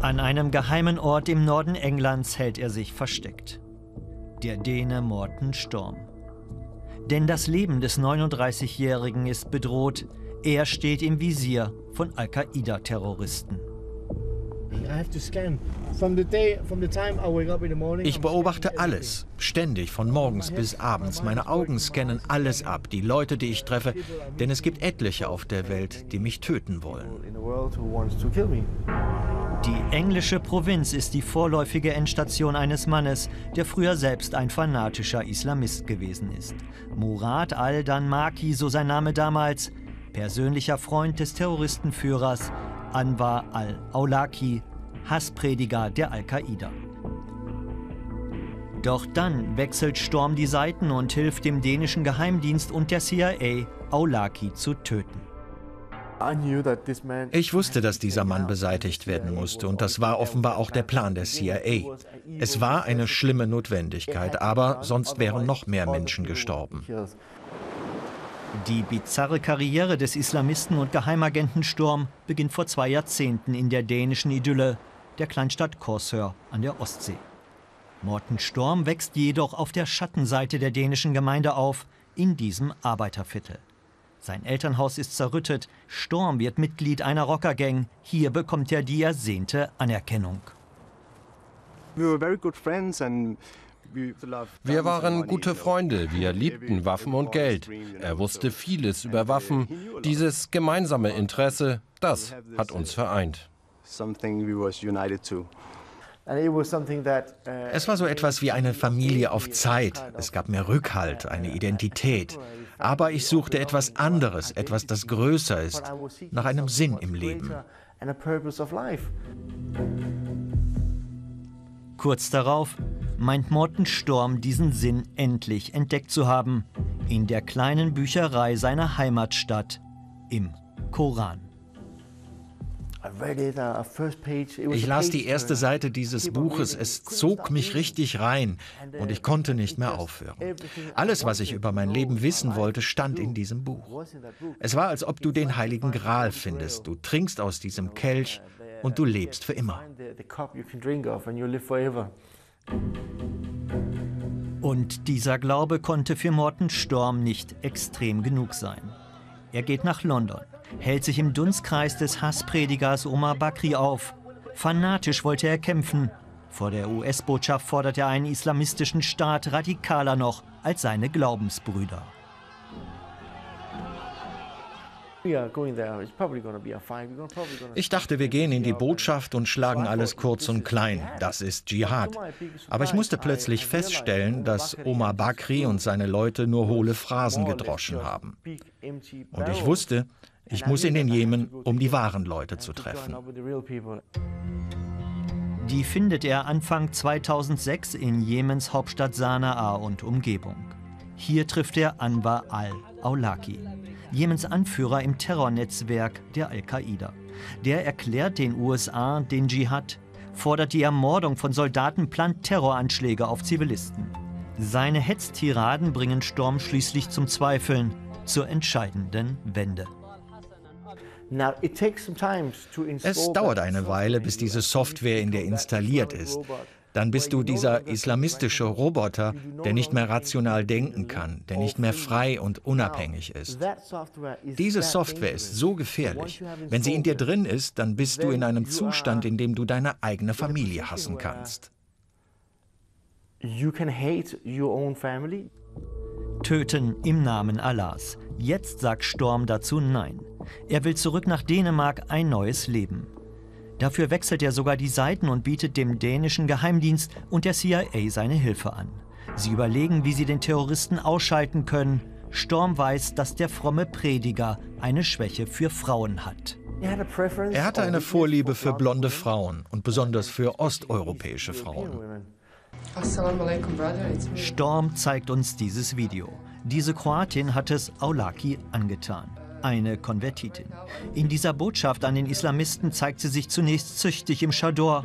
An einem geheimen Ort im Norden Englands hält er sich versteckt. Der Däne Morten Storm. Denn das Leben des 39-Jährigen ist bedroht. Er steht im Visier von Al-Qaida-Terroristen. Ich beobachte alles, ständig, von morgens bis abends. Meine Augen scannen alles ab, die Leute, die ich treffe, denn es gibt etliche auf der Welt, die mich töten wollen. Die englische Provinz ist die vorläufige Endstation eines Mannes, der früher selbst ein fanatischer Islamist gewesen ist. Murad al-Danmaki, so sein Name damals, persönlicher Freund des Terroristenführers Anwar al-Awlaki, Hassprediger der Al-Qaida. Doch dann wechselt Storm die Seiten und hilft dem dänischen Geheimdienst und der CIA, Aulaki zu töten. Ich wusste, dass dieser Mann beseitigt werden musste und das war offenbar auch der Plan der CIA. Es war eine schlimme Notwendigkeit, aber sonst wären noch mehr Menschen gestorben. Die bizarre Karriere des Islamisten und Geheimagenten Sturm beginnt vor zwei Jahrzehnten in der dänischen Idylle, der Kleinstadt Korsør an der Ostsee. Morten Storm wächst jedoch auf der Schattenseite der dänischen Gemeinde auf, in diesem Arbeiterviertel. Sein Elternhaus ist zerrüttet, Storm wird Mitglied einer Rockergang, hier bekommt er die ersehnte Anerkennung. Wir waren gute Freunde, wir liebten Waffen und Geld. Er wusste vieles über Waffen. Dieses gemeinsame Interesse, das hat uns vereint. Es war so etwas wie eine Familie auf Zeit. Es gab mir Rückhalt, eine Identität. Aber ich suchte etwas anderes, etwas, das größer ist, nach einem Sinn im Leben. Kurz darauf meint Morten Storm diesen Sinn endlich entdeckt zu haben, in der kleinen Bücherei seiner Heimatstadt, im Koran. Ich las die erste Seite dieses Buches, es zog mich richtig rein und ich konnte nicht mehr aufhören. Alles, was ich über mein Leben wissen wollte, stand in diesem Buch. Es war, als ob du den heiligen Gral findest. Du trinkst aus diesem Kelch und du lebst für immer. Und dieser Glaube konnte für Morten Storm nicht extrem genug sein. Er geht nach London hält sich im Dunstkreis des Hasspredigers Omar Bakri auf. Fanatisch wollte er kämpfen. Vor der US-Botschaft fordert er einen islamistischen Staat radikaler noch als seine Glaubensbrüder. Ich dachte, wir gehen in die Botschaft und schlagen alles kurz und klein. Das ist Dschihad. Aber ich musste plötzlich feststellen, dass Omar Bakri und seine Leute nur hohle Phrasen gedroschen haben. Und ich wusste, ich muss in den Jemen, um die wahren Leute zu treffen. Die findet er Anfang 2006 in Jemens Hauptstadt Sanaa und Umgebung. Hier trifft er Anwar al-Awlaki, Jemens Anführer im Terrornetzwerk der Al-Qaida. Der erklärt den USA den Dschihad, fordert die Ermordung von Soldaten, plant Terroranschläge auf Zivilisten. Seine Hetztiraden bringen Storm schließlich zum Zweifeln, zur entscheidenden Wende. Es dauert eine Weile, bis diese Software in dir installiert ist. Dann bist du dieser islamistische Roboter, der nicht mehr rational denken kann, der nicht mehr frei und unabhängig ist. Diese Software ist so gefährlich. Wenn sie in dir drin ist, dann bist du in einem Zustand, in dem du deine eigene Familie hassen kannst. Töten im Namen Allahs. Jetzt sagt Storm dazu Nein. Er will zurück nach Dänemark ein neues Leben. Dafür wechselt er sogar die Seiten und bietet dem dänischen Geheimdienst und der CIA seine Hilfe an. Sie überlegen, wie sie den Terroristen ausschalten können. Storm weiß, dass der fromme Prediger eine Schwäche für Frauen hat. Er hatte eine Vorliebe für blonde Frauen und besonders für osteuropäische Frauen. Storm zeigt uns dieses Video. Diese Kroatin hat es Aulaki angetan eine Konvertitin. In dieser Botschaft an den Islamisten zeigt sie sich zunächst züchtig im Chador.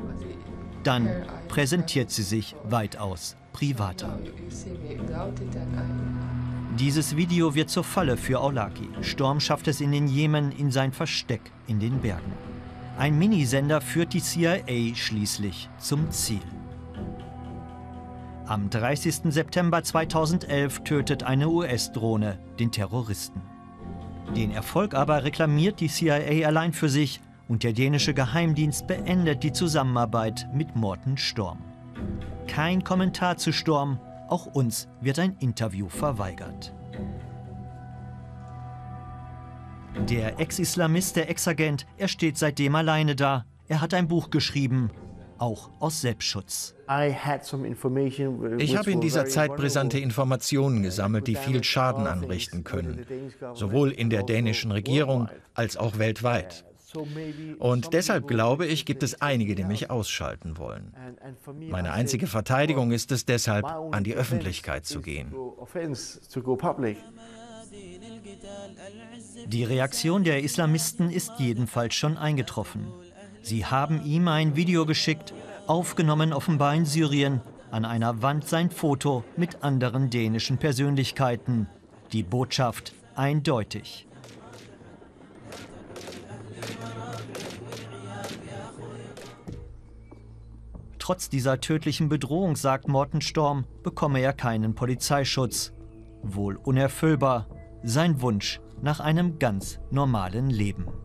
Dann präsentiert sie sich weitaus privater. Dieses Video wird zur Falle für Aulaki. Storm schafft es in den Jemen in sein Versteck in den Bergen. Ein Minisender führt die CIA schließlich zum Ziel. Am 30. September 2011 tötet eine US-Drohne den Terroristen. Den Erfolg aber reklamiert die CIA allein für sich und der dänische Geheimdienst beendet die Zusammenarbeit mit Morten Storm. Kein Kommentar zu Storm, auch uns wird ein Interview verweigert. Der Ex-Islamist, der Ex-Agent, er steht seitdem alleine da. Er hat ein Buch geschrieben, auch aus Selbstschutz. Ich habe in dieser Zeit brisante Informationen gesammelt, die viel Schaden anrichten können, sowohl in der dänischen Regierung als auch weltweit. Und deshalb glaube ich, gibt es einige, die mich ausschalten wollen. Meine einzige Verteidigung ist es deshalb, an die Öffentlichkeit zu gehen. Die Reaktion der Islamisten ist jedenfalls schon eingetroffen. Sie haben ihm ein Video geschickt, aufgenommen offenbar in Syrien, an einer Wand sein Foto mit anderen dänischen Persönlichkeiten. Die Botschaft eindeutig. Trotz dieser tödlichen Bedrohung, sagt Morten Storm, bekomme er keinen Polizeischutz. Wohl unerfüllbar, sein Wunsch nach einem ganz normalen Leben.